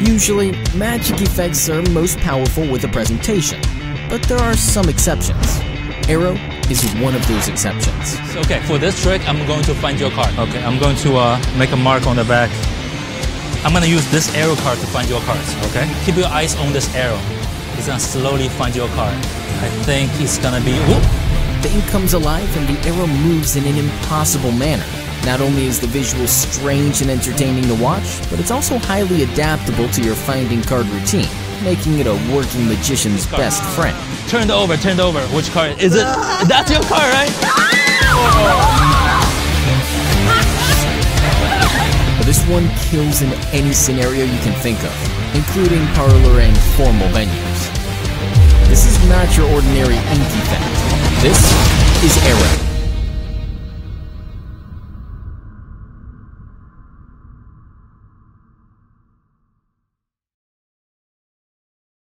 Usually, magic effects are most powerful with a presentation, but there are some exceptions. Arrow is one of those exceptions. Okay, for this trick, I'm going to find your card. Okay, I'm going to uh, make a mark on the back. I'm gonna use this arrow card to find your cards, okay? Keep your eyes on this arrow. He's gonna slowly find your card. I think it's gonna be, whoop, The ink comes alive and the arrow moves in an impossible manner. Not only is the visual strange and entertaining to watch, but it's also highly adaptable to your finding card routine, making it a working magician's best friend. turn it over, turn it over. Which card? Is it? That's your card, right? But this one kills in any scenario you can think of, including parlor and formal venues. This is not your ordinary ink effect. This is Arrow.